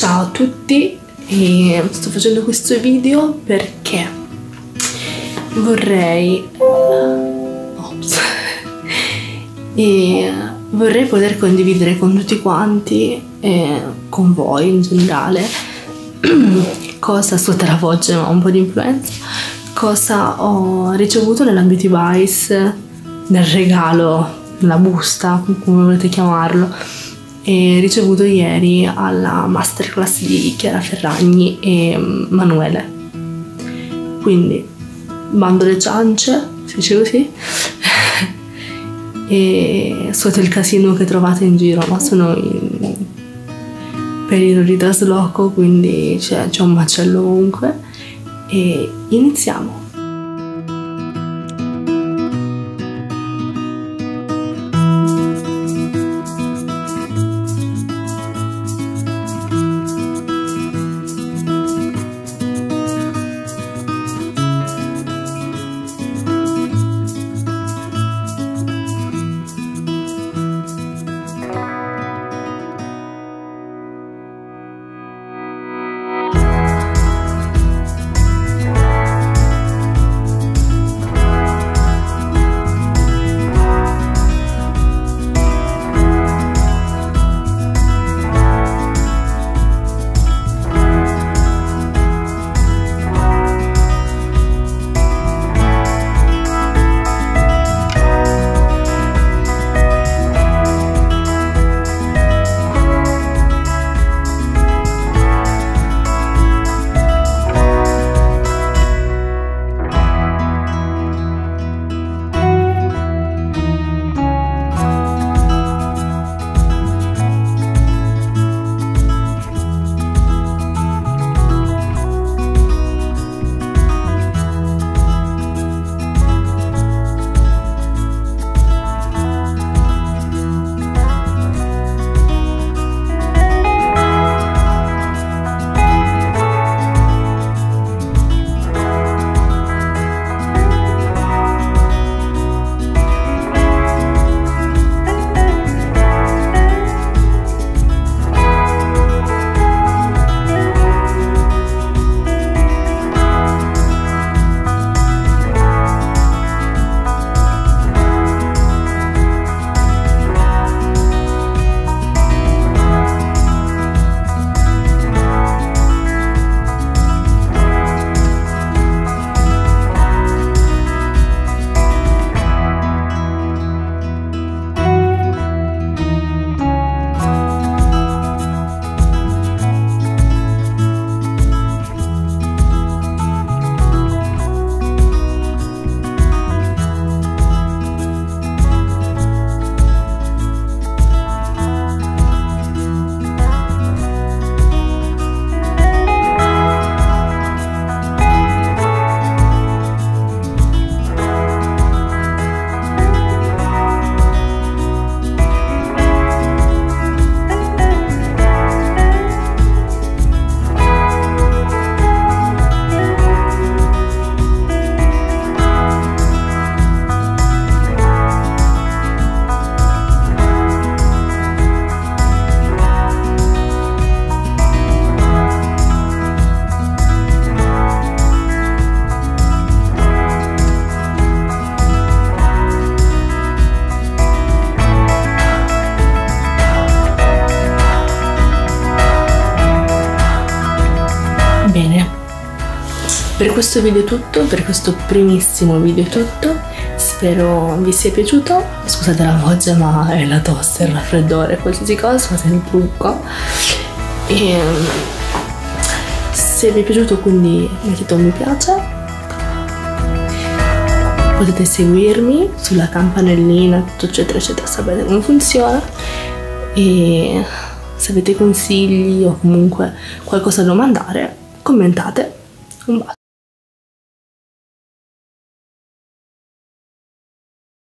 Ciao a tutti e sto facendo questo video perché vorrei Ops. e vorrei poter condividere con tutti quanti e con voi in generale cosa sto Teravoce ma un po' di influenza cosa ho ricevuto nella Beauty Vice nel regalo nella busta come volete chiamarlo ricevuto ieri alla masterclass di Chiara Ferragni e Manuele. Quindi bando le ciance, si dice così, e sotto il casino che trovate in giro, ma sono in periodo di trasloco, quindi c'è, c'è un macello ovunque e iniziamo. Per questo video è tutto, per questo primissimo video è tutto, spero vi sia piaciuto, scusate la voce ma è la tosse, il raffreddore, qualsiasi cosa, scusate il trucco. E se vi è piaciuto quindi mettete un mi piace, potete seguirmi sulla campanellina, tutto eccetera eccetera, sapete come funziona e se avete consigli o comunque qualcosa da domandare commentate. Un bacio.